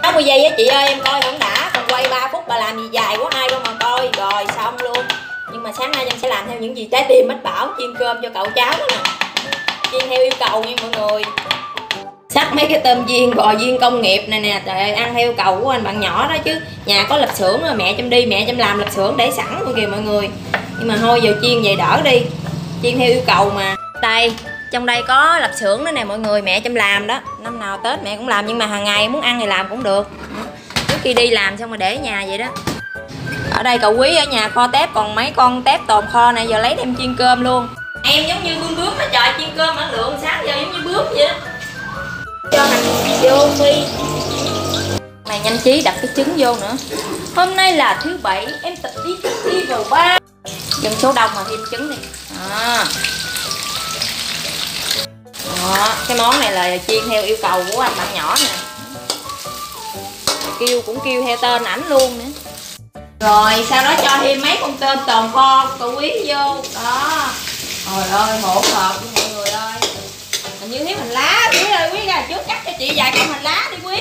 60 giây á, chị ơi, em coi không đã. Còn quay 3 phút bà làm gì dài quá ai đâu mà coi. Rồi, xong luôn. Nhưng mà sáng nay em sẽ làm theo những gì trái tim mách bảo chiên cơm cho cậu cháu đó nè. Chiên theo yêu cầu nha mọi người. Sắc mấy cái tôm viên, bò viên công nghiệp này nè. Trời ơi, ăn theo yêu cầu của anh bạn nhỏ đó chứ. Nhà có lập xưởng rồi, mẹ chăm đi, mẹ chăm làm lập xưởng để sẵn luôn kìa mọi người. Nhưng mà thôi, giờ chiên vậy đỡ đi. Chiên theo yêu cầu mà. Đây trong đây có lập xưởng đó nè, mọi người, mẹ chăm làm đó. Năm nào tết mẹ cũng làm, nhưng mà hàng ngày muốn ăn thì làm cũng được. Trước khi đi làm xong rồi để ở nhà vậy đó. Ở đây cậu quý ở nhà kho tép, còn mấy con tép tồn kho này giờ lấy đem chiên cơm luôn. Em giống như bướm bướm á trời, chiên cơm ăn lượng sáng giờ giống như bướm vậy đó. Cho hành vô phi này nhanh trí đặt cái trứng vô nữa. Hôm nay là thứ bảy, em tập đi đi vào ba. Dân số đông mà thêm trứng đi. À đó, cái món này là chiên theo yêu cầu của anh bạn nhỏ nè. Kêu cũng kêu theo tên ảnh luôn nữa. Rồi, sau đó cho thêm mấy con tôm tồn kho cậu quý vô. Đó. Trời ơi, hỗn hợp mọi người ơi. Hình như thiếu hành lá, quý ơi, quý ra trước cắt cho chị vài con hành lá đi quý.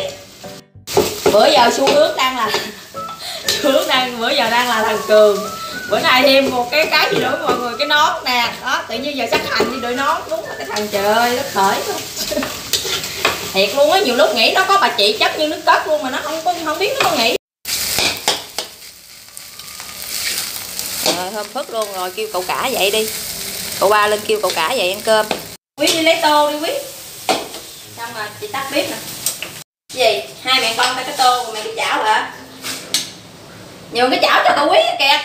Bữa giờ xu hướng đang là xu hướng đang bữa giờ đang là thằng cường. Bữa nay thêm một cái cái gì nữa mọi người, cái nón nè. Đó, tự nhiên giờ sắc hành đi đội nón, đúng là thằng trời ơi nó khởi luôn thiệt luôn á, nhiều lúc nghĩ nó có bà chị chắc như nước cất luôn mà nó không có, không biết nó có nghĩ. Rồi hôm phức luôn rồi, kêu cậu cả dậy đi. Cậu ba lên kêu cậu cả dậy ăn cơm. Quý đi lấy tô đi quý. Xong rồi, chị tắt bếp nè. Gì? Hai mẹ con ta cái tô còn mẹ cái chảo hả? Nhường cái chảo cho cậu quý kìa.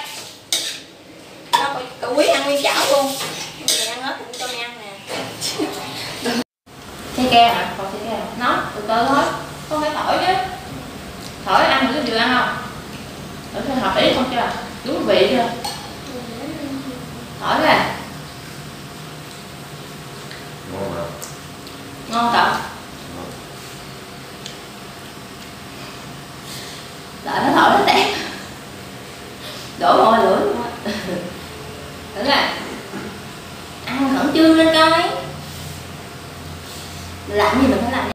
Cậu quý ăn nguyên chảo luôn. Mày ăn hết cũng cho mày ăn nè. Thế ke hả? Còn thế ke? Nó, từ từ thôi Không phải thổi chứ Thổi ăn được vừa ăn không? Thổi thấy hợp ý không chưa? Đúng vị chưa? Thổi ra ngon mà Ngon cậu Đợi nó thổi nó tẹt Đổ mồi lửa luôn á Thử nè Ăn khẩn trương lên coi lạnh gì mà nó lạnh